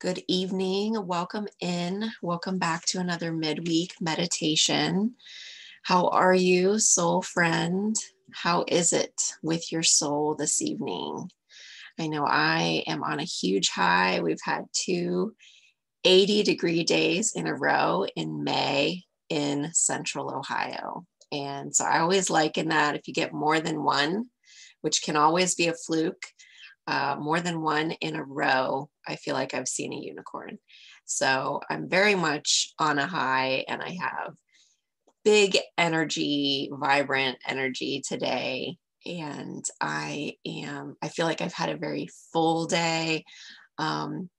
Good evening. Welcome in. Welcome back to another midweek meditation. How are you, soul friend? How is it with your soul this evening? I know I am on a huge high. We've had two 80 degree days in a row in May in central Ohio. And so I always liken that if you get more than one, which can always be a fluke, uh, more than one in a row, I feel like I've seen a unicorn. So I'm very much on a high and I have big energy, vibrant energy today. And I am, I feel like I've had a very full day, um,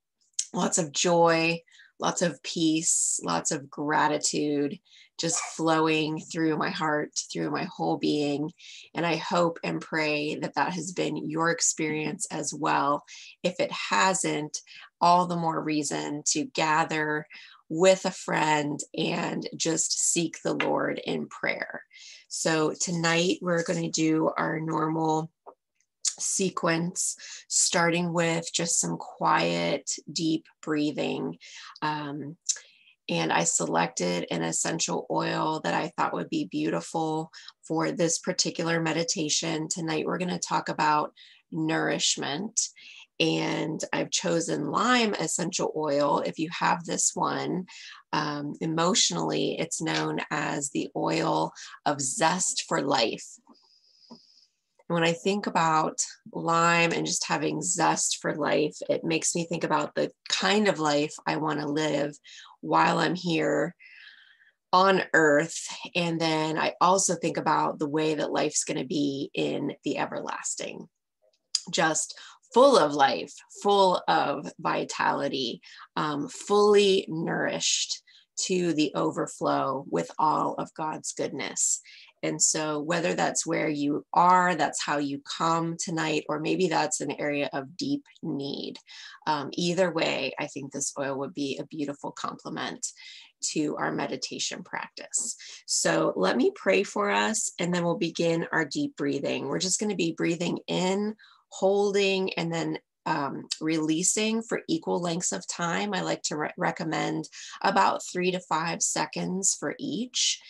lots of joy, lots of peace, lots of gratitude just flowing through my heart, through my whole being. And I hope and pray that that has been your experience as well. If it hasn't, all the more reason to gather with a friend and just seek the Lord in prayer. So tonight we're going to do our normal sequence, starting with just some quiet, deep breathing. Um, and I selected an essential oil that I thought would be beautiful for this particular meditation. Tonight, we're going to talk about nourishment. And I've chosen lime essential oil. If you have this one, um, emotionally, it's known as the oil of zest for life. When I think about lime and just having zest for life, it makes me think about the kind of life I want to live while I'm here on earth. And then I also think about the way that life's going to be in the everlasting, just full of life, full of vitality, um, fully nourished to the overflow with all of God's goodness. And so, whether that's where you are, that's how you come tonight, or maybe that's an area of deep need. Um, either way, I think this oil would be a beautiful complement to our meditation practice. So, let me pray for us, and then we'll begin our deep breathing. We're just going to be breathing in, holding, and then um, releasing for equal lengths of time. I like to re- recommend about three to five seconds for each.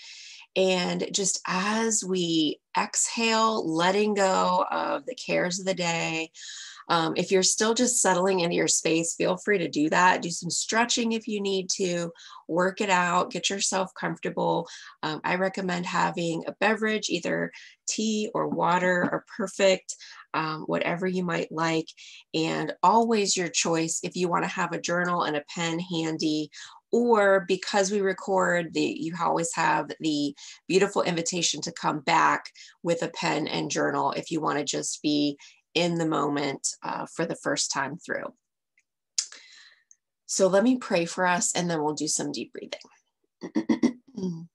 And just as we exhale, letting go of the cares of the day, um, if you're still just settling into your space, feel free to do that. Do some stretching if you need to, work it out, get yourself comfortable. Um, I recommend having a beverage, either tea or water are perfect, um, whatever you might like. And always your choice if you want to have a journal and a pen handy or because we record the you always have the beautiful invitation to come back with a pen and journal if you want to just be in the moment uh, for the first time through. So let me pray for us and then we'll do some deep breathing.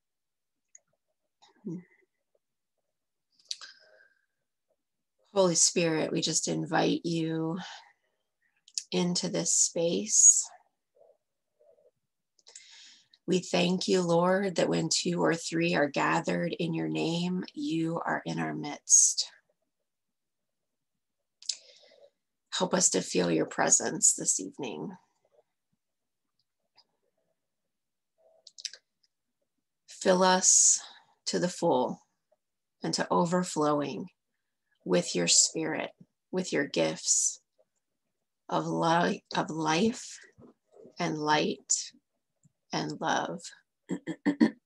Holy spirit we just invite you into this space we thank you, Lord, that when two or three are gathered in your name, you are in our midst. Help us to feel your presence this evening. Fill us to the full and to overflowing with your spirit, with your gifts of, light, of life and light and love.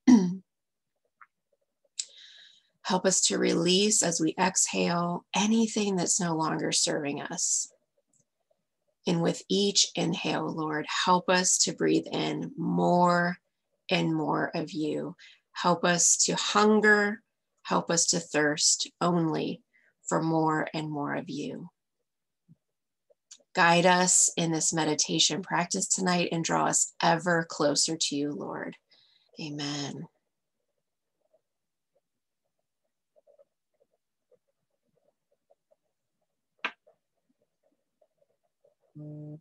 Help us to release as we exhale anything that's no longer serving us. And with each inhale, Lord, help us to breathe in more and more of you. Help us to hunger, help us to thirst only for more and more of you. Guide us in this meditation practice tonight and draw us ever closer to you, Lord. Amen. Mm.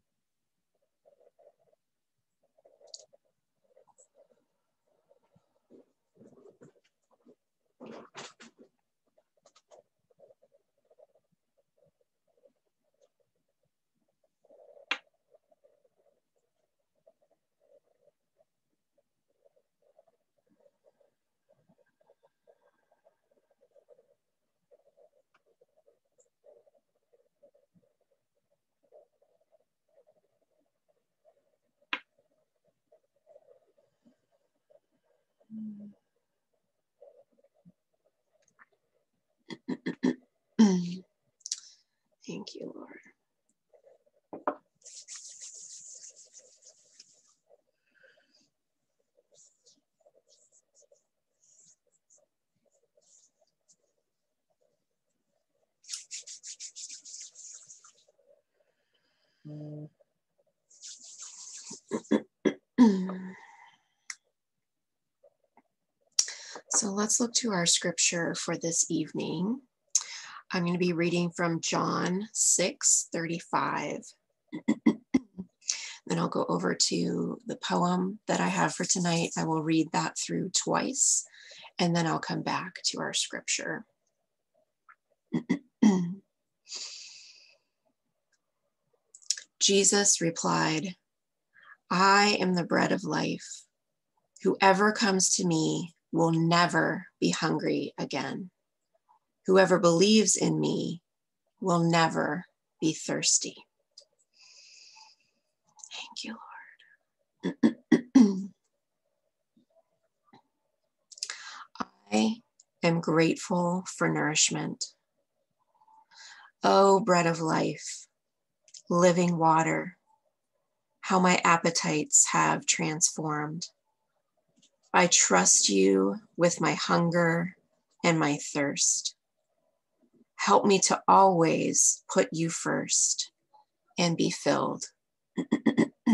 So let's look to our scripture for this evening. I'm going to be reading from John 6 35. then I'll go over to the poem that I have for tonight. I will read that through twice, and then I'll come back to our scripture. Jesus replied, I am the bread of life. Whoever comes to me will never be hungry again. Whoever believes in me will never be thirsty. Thank you, Lord. I am grateful for nourishment. O oh, bread of life, living water, how my appetites have transformed. I trust you with my hunger and my thirst. Help me to always put you first and be filled.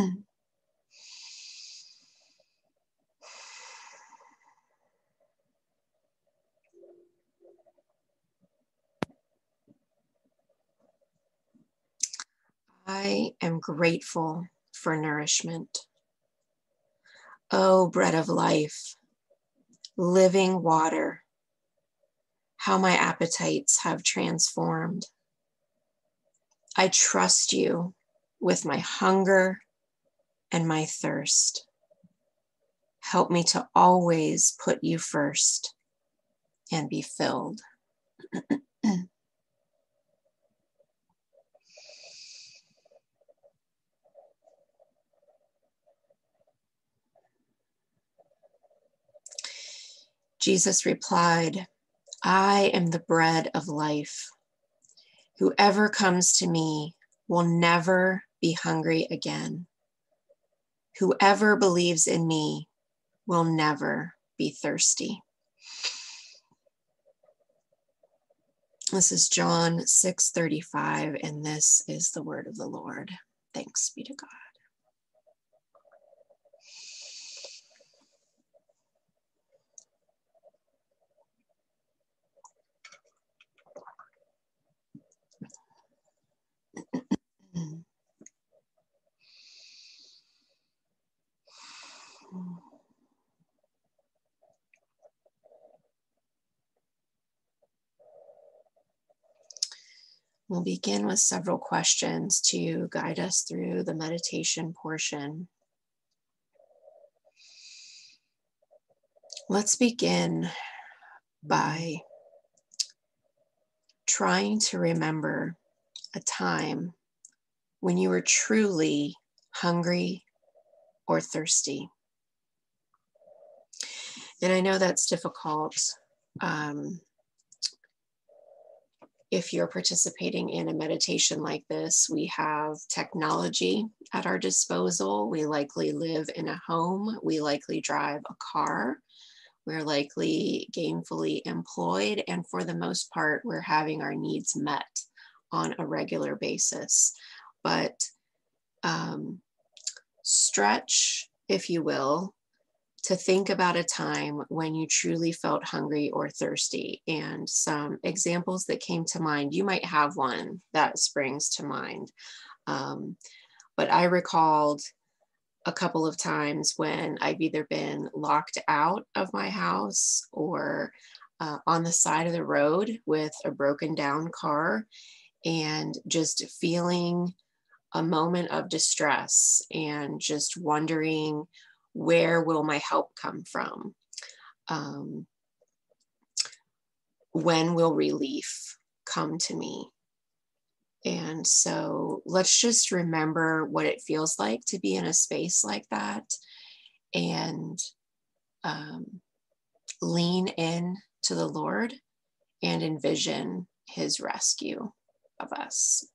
I am grateful for nourishment. Oh, bread of life, living water, how my appetites have transformed. I trust you with my hunger and my thirst. Help me to always put you first and be filled. Jesus replied, I am the bread of life. Whoever comes to me will never be hungry again. Whoever believes in me will never be thirsty. This is John 6:35 and this is the word of the Lord. Thanks be to God. We'll begin with several questions to guide us through the meditation portion. Let's begin by trying to remember a time when you were truly hungry or thirsty. And I know that's difficult um, if you're participating in a meditation like this, we have technology at our disposal. We likely live in a home. We likely drive a car. We're likely gainfully employed. And for the most part, we're having our needs met on a regular basis. But um, stretch, if you will, to think about a time when you truly felt hungry or thirsty and some examples that came to mind. You might have one that springs to mind. Um, but I recalled a couple of times when I've either been locked out of my house or uh, on the side of the road with a broken down car and just feeling a moment of distress and just wondering where will my help come from? Um, when will relief come to me? And so let's just remember what it feels like to be in a space like that and um, lean in to the Lord and envision his rescue of us.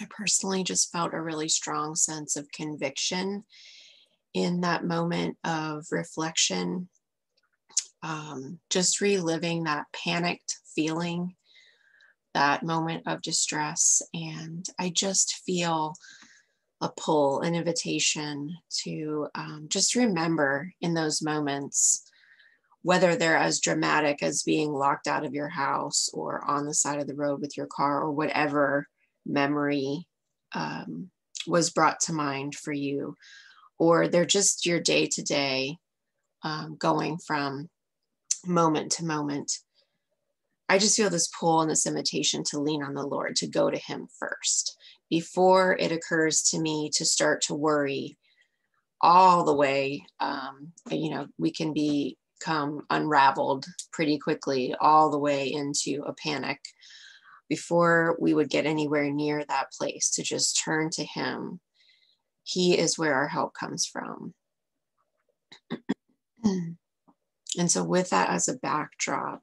I personally just felt a really strong sense of conviction in that moment of reflection, um, just reliving that panicked feeling, that moment of distress. And I just feel a pull, an invitation to um, just remember in those moments, whether they're as dramatic as being locked out of your house or on the side of the road with your car or whatever memory um, was brought to mind for you, or they're just your day to day going from moment to moment. I just feel this pull and this invitation to lean on the Lord, to go to Him first before it occurs to me to start to worry all the way. Um, you know, we can become unraveled pretty quickly, all the way into a panic before we would get anywhere near that place to just turn to Him. He is where our help comes from. and so, with that as a backdrop,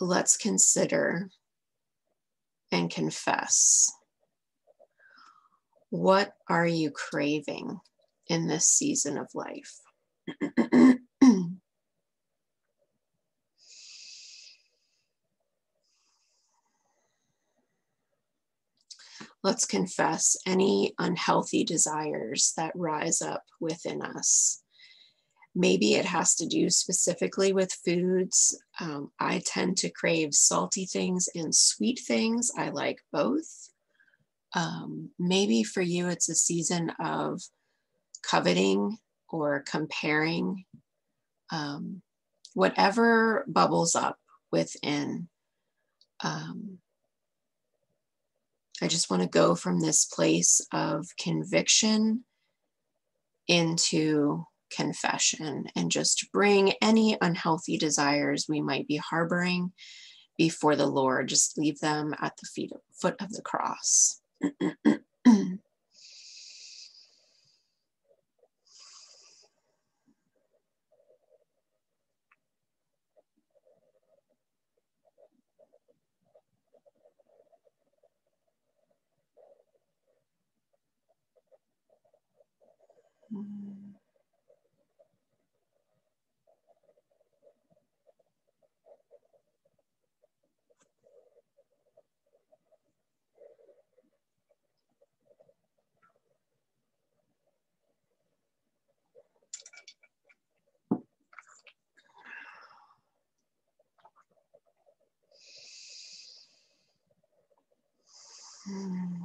let's consider and confess. What are you craving in this season of life? let's confess any unhealthy desires that rise up within us. Maybe it has to do specifically with foods. Um, I tend to crave salty things and sweet things. I like both. Um, maybe for you, it's a season of coveting or comparing. Um, whatever bubbles up within. Um, I just want to go from this place of conviction into confession and just bring any unhealthy desires we might be harboring before the Lord. Just leave them at the feet, foot of the cross. Thank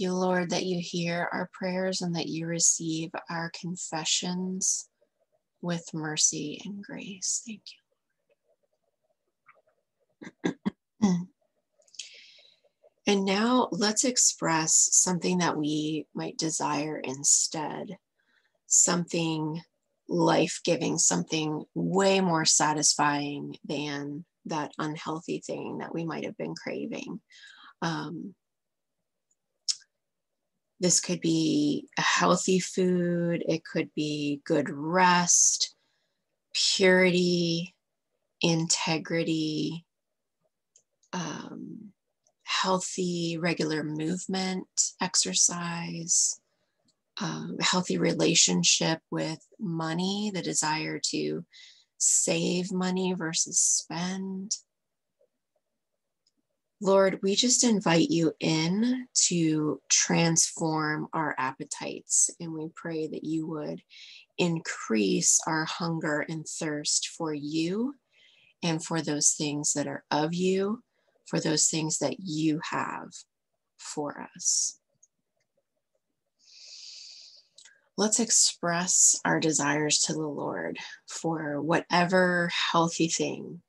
you, Lord, that you hear our prayers and that you receive our confessions with mercy and grace. Thank you. And now let's express something that we might desire instead, something life giving, something way more satisfying than that unhealthy thing that we might have been craving. Um, this could be a healthy food, it could be good rest, purity, integrity, um, healthy, regular movement, exercise, um, healthy relationship with money, the desire to save money versus spend. Lord, we just invite you in to transform our appetites, and we pray that you would increase our hunger and thirst for you and for those things that are of you, for those things that you have for us. Let's express our desires to the Lord for whatever healthy thing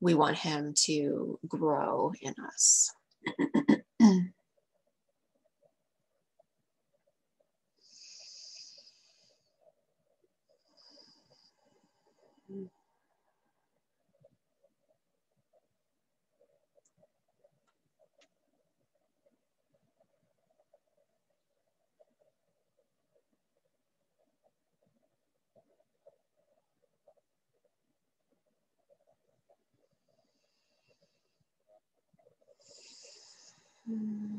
we want Him to grow in us. Hmm.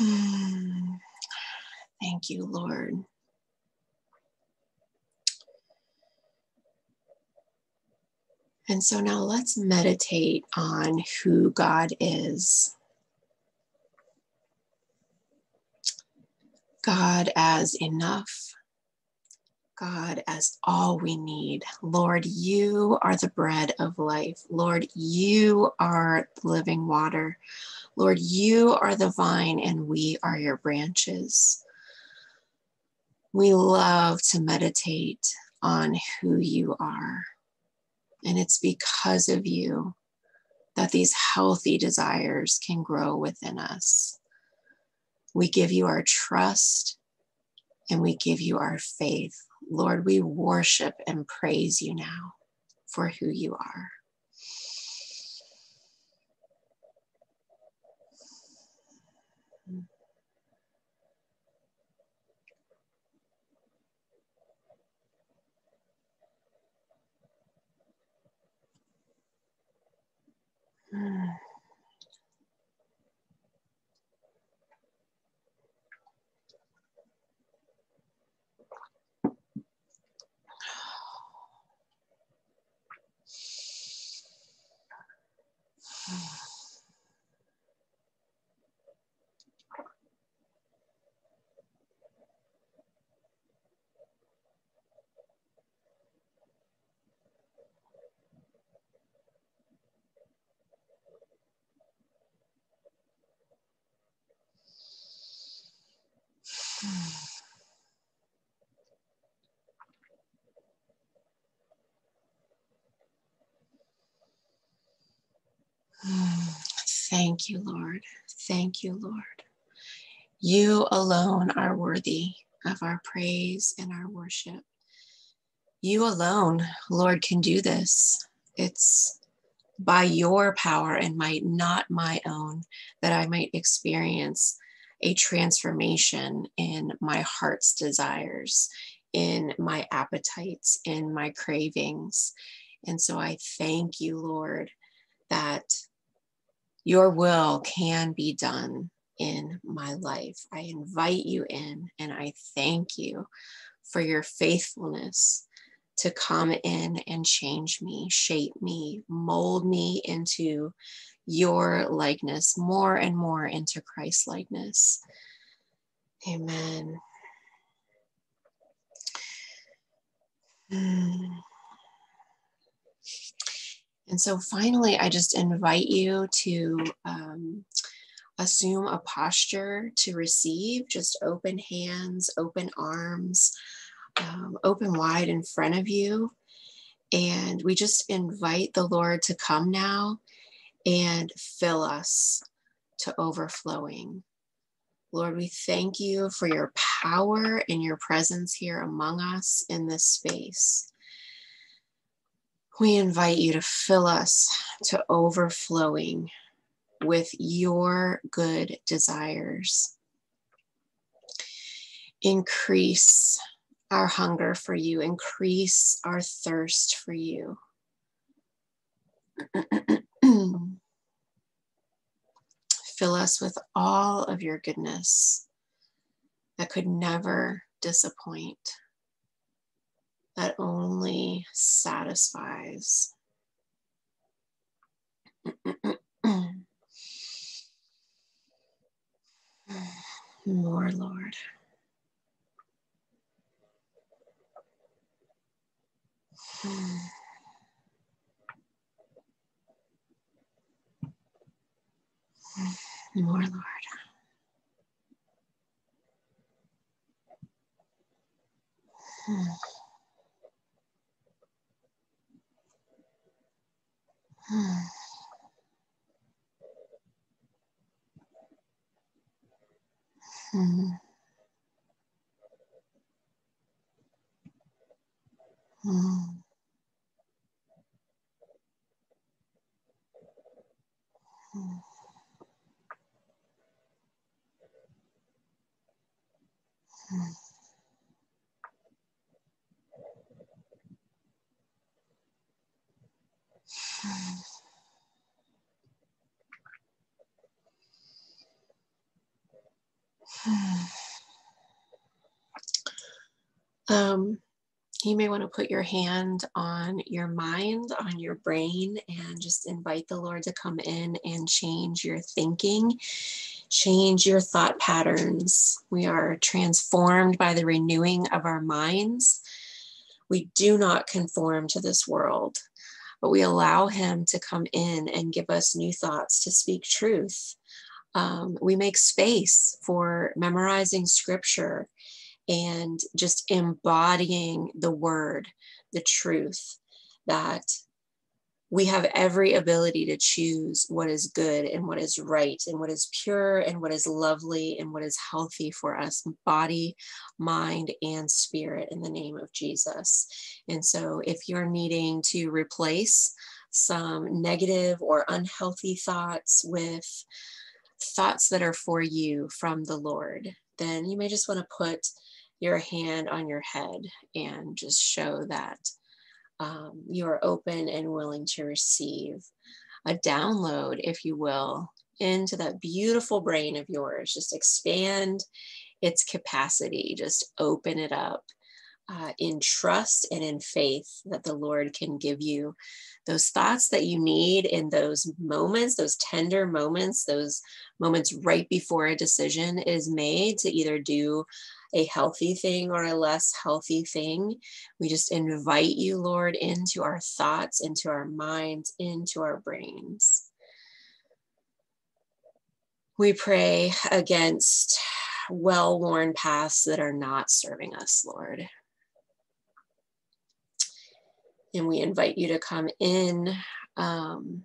Mm. Thank you, Lord. And so now let's meditate on who God is. God as enough, God as all we need. Lord, you are the bread of life. Lord, you are living water. Lord, you are the vine and we are your branches. We love to meditate on who you are. And it's because of you that these healthy desires can grow within us. We give you our trust and we give you our faith. Lord, we worship and praise you now for who you are. Thank you, Lord. Thank you, Lord. You alone are worthy of our praise and our worship. You alone, Lord, can do this. It's by your power and might, not my own, that I might experience a transformation in my heart's desires, in my appetites, in my cravings. And so I thank you, Lord, that your will can be done in my life. I invite you in and I thank you for your faithfulness to come in and change me, shape me, mold me into your likeness, more and more into Christ likeness. Amen. Hmm. And so finally, I just invite you to um, assume a posture to receive, just open hands, open arms, um, open wide in front of you. And we just invite the Lord to come now and fill us to overflowing. Lord, we thank you for your power and your presence here among us in this space. We invite you to fill us to overflowing with your good desires. Increase our hunger for you, increase our thirst for you. Fill us with all of your goodness that could never disappoint, that only satisfies. More, Lord. More, Lord. Hmm. Hmm. Um, you may want to put your hand on your mind, on your brain, and just invite the Lord to come in and change your thinking, change your thought patterns. We are transformed by the renewing of our minds. We do not conform to this world, but we allow Him to come in and give us new thoughts to speak truth. Um, we make space for memorizing scripture and just embodying the word, the truth that we have every ability to choose what is good and what is right and what is pure and what is lovely and what is healthy for us body mind and spirit in the name of jesus. And so if you're needing to replace some negative or unhealthy thoughts with thoughts that are for you from the lord then you may just want to put your hand on your head and just show that um, you are open and willing to receive a download, if you will, into that beautiful brain of yours. Just expand its capacity, just open it up uh, in trust and in faith that the Lord can give you those thoughts that you need in those moments, those tender moments, those moments right before a decision is made to either do a healthy thing or a less healthy thing. We just invite you, Lord, into our thoughts, into our minds, into our brains. We pray against well worn paths that are not serving us, Lord. And we invite you to come in um,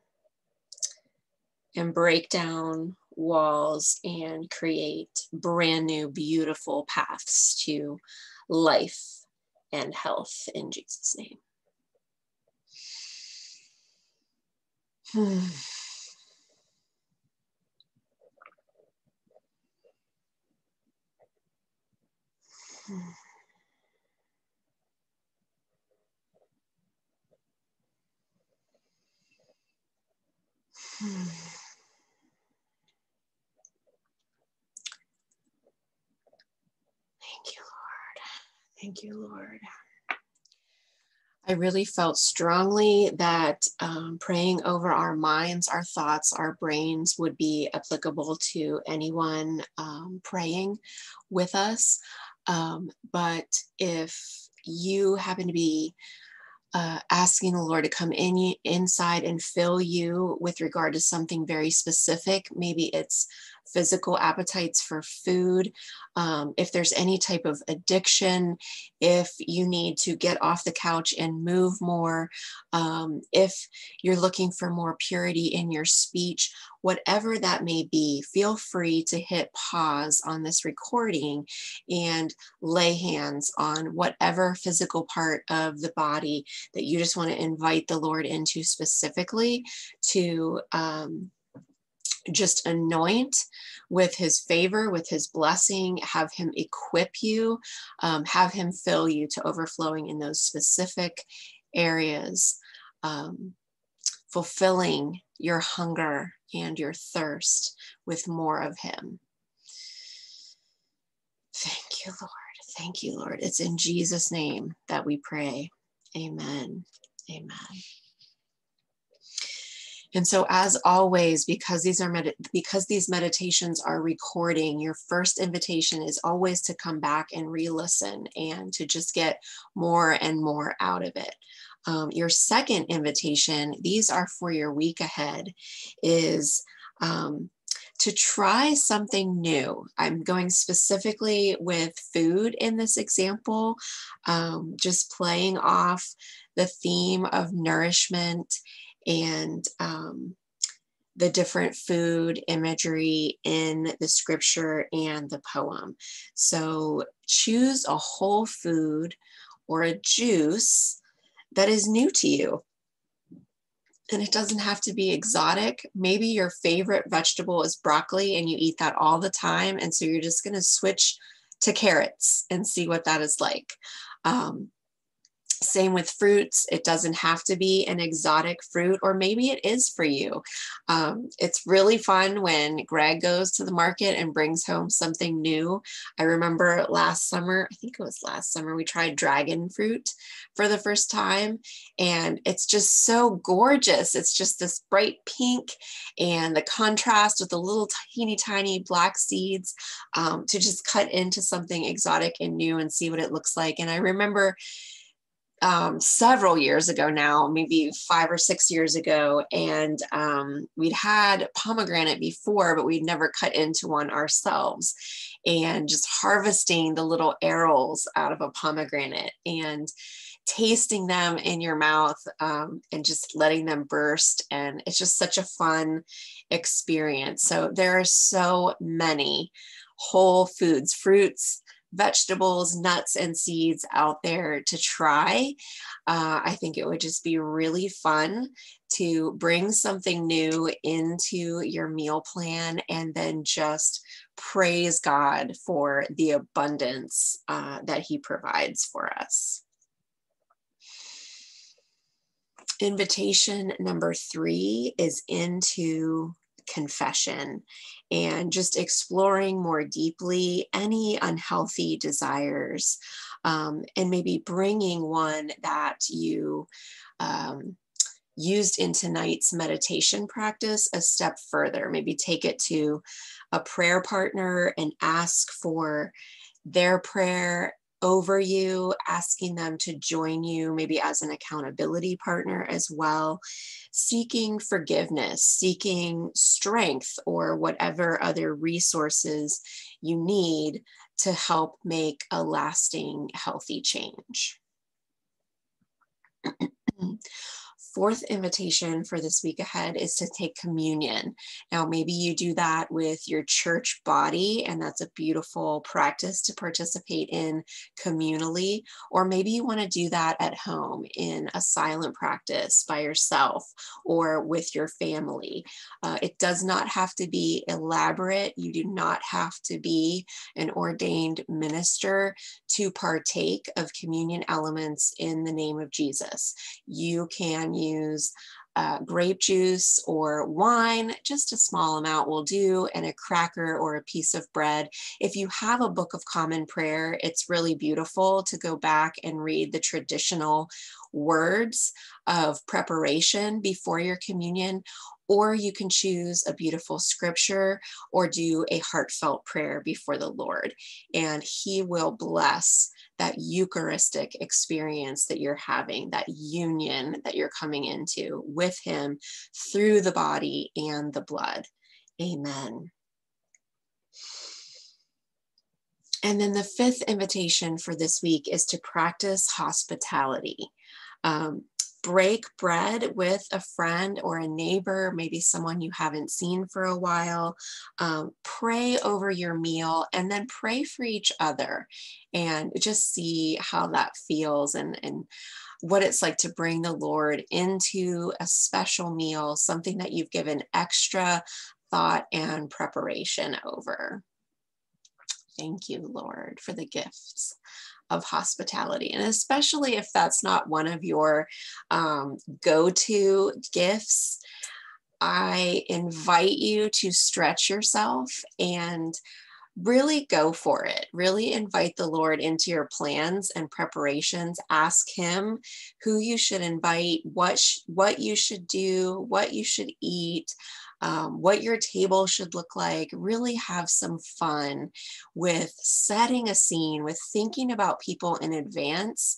and break down walls and create brand new, beautiful paths to life and health in Jesus' name. Hmm. Hmm. Thank you, Lord. Thank you, Lord. I really felt strongly that um, praying over our minds, our thoughts, our brains would be applicable to anyone um, praying with us. Um, but if you happen to be uh, asking the Lord to come in inside and fill you with regard to something very specific. Maybe it's physical appetites for food. Um, if there's any type of addiction, if you need to get off the couch and move more, um, if you're looking for more purity in your speech, whatever that may be, feel free to hit pause on this recording and lay hands on whatever physical part of the body that you just want to invite the Lord into specifically to. Um, just anoint with his favor, with his blessing, have him equip you, um, have him fill you to overflowing in those specific areas. Um, fulfilling your hunger and your thirst with more of Him. Thank you, Lord. Thank you, Lord. It's in Jesus' name that we pray. Amen. Amen. And so, as always, because these are med- because these meditations are recording, your first invitation is always to come back and re-listen and to just get more and more out of it. Um, your second invitation, these are for your week ahead, is um, to try something new. I'm going specifically with food in this example, um, just playing off the theme of nourishment and um, the different food imagery in the scripture and the poem. So choose a whole food or a juice that is new to you. And it doesn't have to be exotic. Maybe your favorite vegetable is broccoli and you eat that all the time. And so you're just going to switch to carrots and see what that is like. Um, same with fruits. It doesn't have to be an exotic fruit, or maybe it is for you. Um, it's really fun when Greg goes to the market and brings home something new. I remember last summer, I think it was last summer, we tried dragon fruit for the first time, and it's just so gorgeous. It's just this bright pink, and the contrast with the little teeny tiny black seeds um, to just cut into something exotic and new and see what it looks like. And I remember um, several years ago now, maybe five or six years ago, and um, we'd had pomegranate before, but we'd never cut into one ourselves. And just harvesting the little arils out of a pomegranate and tasting them in your mouth um, and just letting them burst. And it's just such a fun experience. So there are so many whole foods, fruits, vegetables, nuts, and seeds out there to try. Uh, I think it would just be really fun to bring something new into your meal plan and then just praise God for the abundance uh, that He provides for us. Invitation number three is into confession and just exploring more deeply any unhealthy desires um, and maybe bringing one that you um, used in tonight's meditation practice a step further. Maybe take it to a prayer partner and ask for their prayer over you, asking them to join you, maybe as an accountability partner as well, seeking forgiveness, seeking strength, or whatever other resources you need to help make a lasting, healthy change. fourth invitation for this week ahead is to take communion. Now, maybe you do that with your church body, and that's a beautiful practice to participate in communally. Or maybe you want to do that at home in a silent practice by yourself or with your family. Uh, it does not have to be elaborate. You do not have to be an ordained minister to partake of communion elements in the name of Jesus. You can use uh, grape juice or wine, just a small amount will do, and a cracker or a piece of bread. If you have a book of common prayer, it's really beautiful to go back and read the traditional words of preparation before your communion, or you can choose a beautiful scripture or do a heartfelt prayer before the Lord, and He will bless that Eucharistic experience that you're having, that union that you're coming into with Him through the body and the blood. Amen. And then the fifth invitation for this week is to practice hospitality. Um, break bread with a friend or a neighbor, maybe someone you haven't seen for a while. Um, pray over your meal and then pray for each other and just see how that feels and, and what it's like to bring the Lord into a special meal, something that you've given extra thought and preparation over. thank you, Lord, for the gifts of hospitality. And especially if that's not one of your um, go to gifts, I invite you to stretch yourself and really go for it. Really invite the Lord into your plans and preparations. Ask him who you should invite, what sh- what you should do, what you should eat, um, what your table should look like. Really have some fun with setting a scene, with thinking about people in advance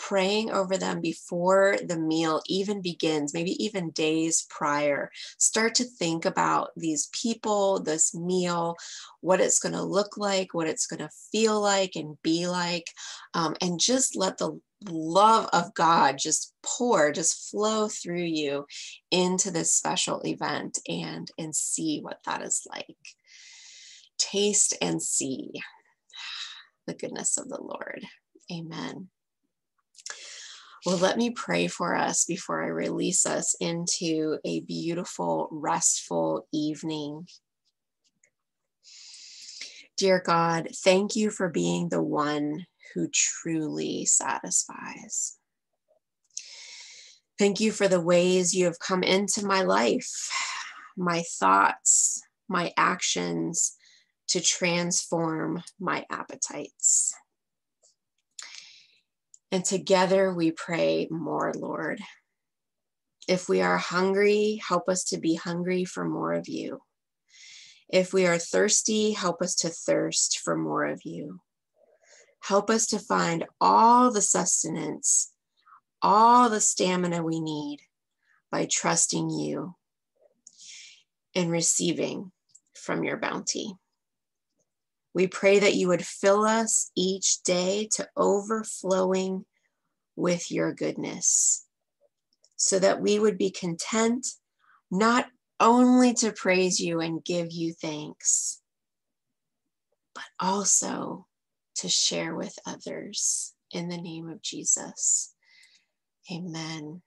praying over them before the meal even begins, maybe even days prior. Start to think about these people, this meal, what it's going to look like, what it's going to feel like and be like, um, and just let the love of God just pour, just flow through you into this special event and and see what that is like. Taste and see the goodness of the Lord. Amen. Well, let me pray for us before I release us into a beautiful, restful evening. Dear God, thank you for being the one who truly satisfies. Thank you for the ways you have come into my life, my thoughts, my actions to transform my appetites. And together we pray more, Lord. If we are hungry, help us to be hungry for more of you. If we are thirsty, help us to thirst for more of you. Help us to find all the sustenance, all the stamina we need by trusting you and receiving from your bounty. We pray that you would fill us each day to overflowing with your goodness so that we would be content not only to praise you and give you thanks, but also to share with others in the name of Jesus. Amen.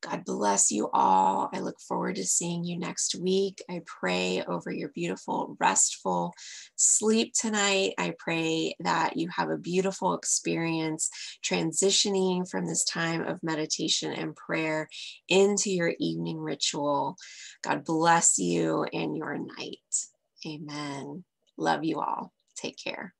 God bless you all. I look forward to seeing you next week. I pray over your beautiful, restful sleep tonight. I pray that you have a beautiful experience transitioning from this time of meditation and prayer into your evening ritual. God bless you and your night. Amen. Love you all. Take care.